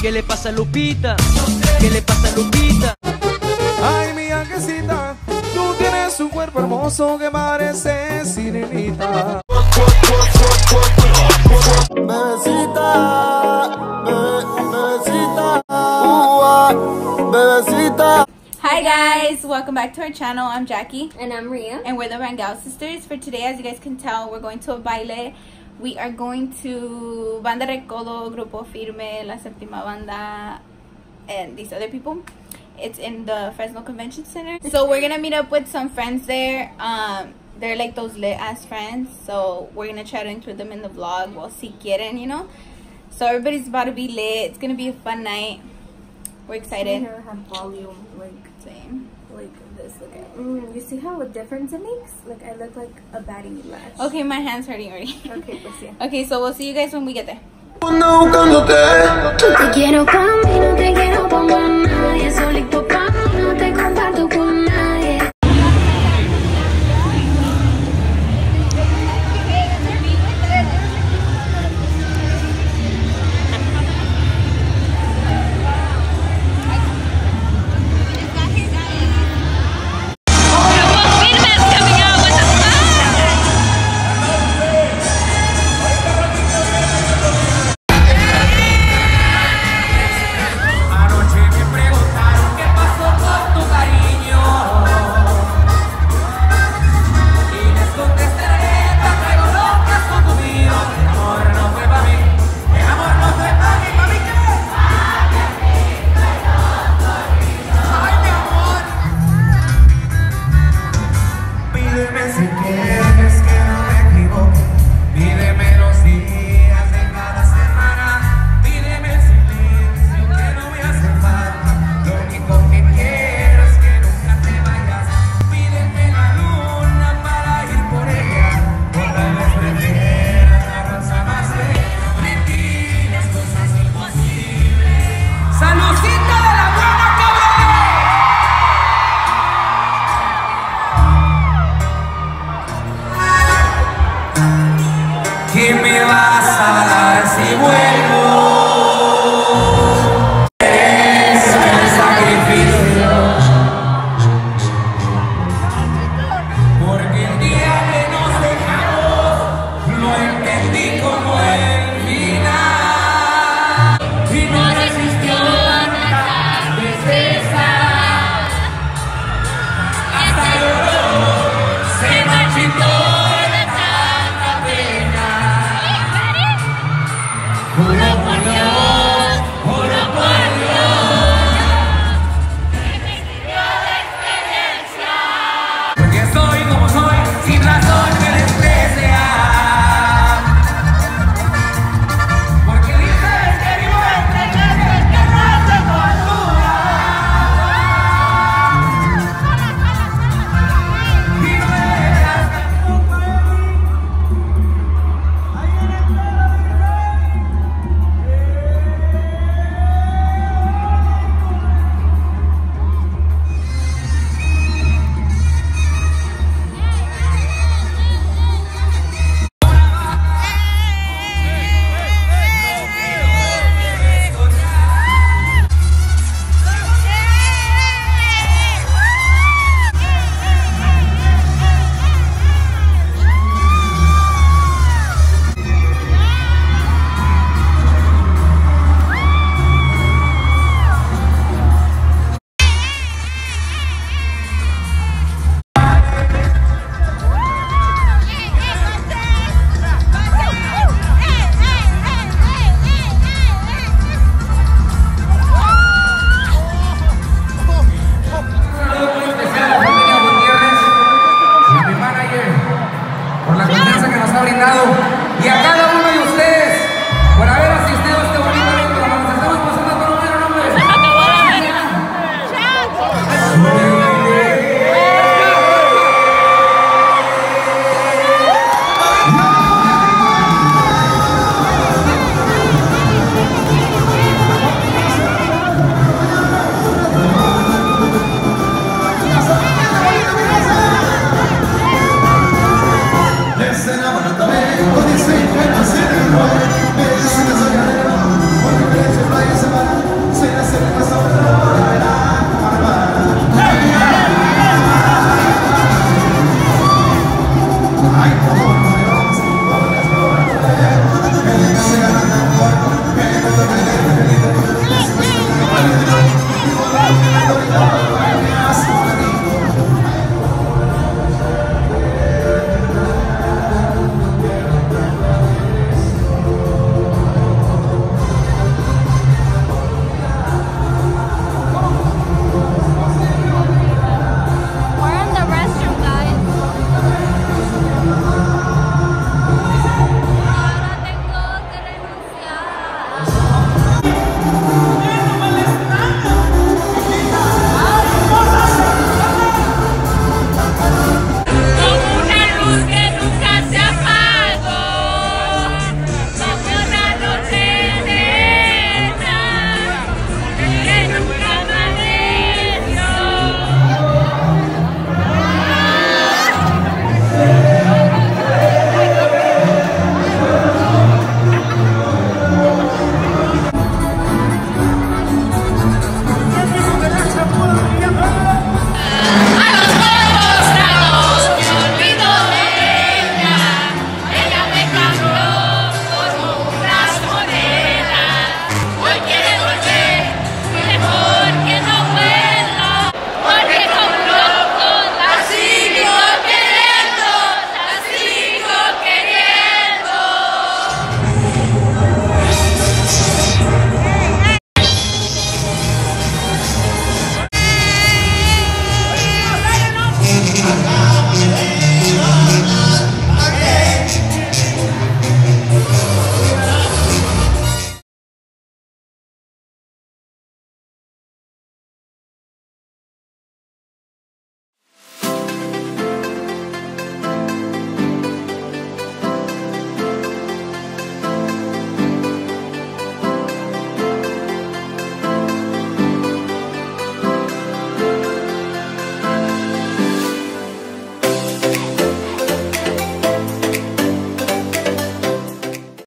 ¿Qué le pasa a Lupita? ¿Qué le pasa a Lupita? Ay, mi angelcita, tú tienes un cuerpo hermoso que parece sirenita. Bebecita, bebe- bebecita, ua, bebecita. Hi guys, welcome back to our channel. I'm Jackie And I'm Ria. and we're the Rangel sisters. For today, as you guys can tell, we're going to a baile. We are going to Banda Recodo, Grupo Firme, La Séptima Banda, and these other people. It's in the Fresno Convention Center. So we're gonna meet up with some friends there. Um, they're like those lit ass friends. So we're gonna try to include them in the vlog. Well, si quieren, you know. So everybody's about to be lit. It's gonna be a fun night. We're excited. hair had volume like Same. like this. Look at mm, you see how a difference it makes? Like I look like a baddie lash. Okay, my hand's hurting already. Okay, pues yeah. Okay, so we'll see you guys when we get there. ha brindado y a cada uno